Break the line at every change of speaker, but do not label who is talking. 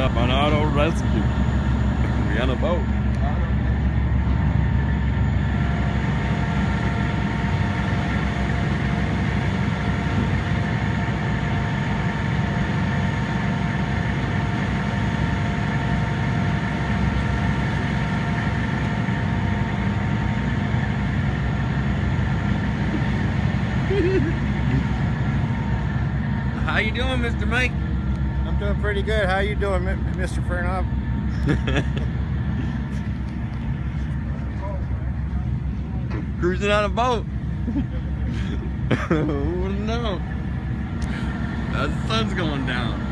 up on auto rescue. we on a boat. How you doing, Mr. Mike?
I'm doing pretty good. How you doing, Mr. Fernov?
Cruising on a boat. oh no. The sun's going down.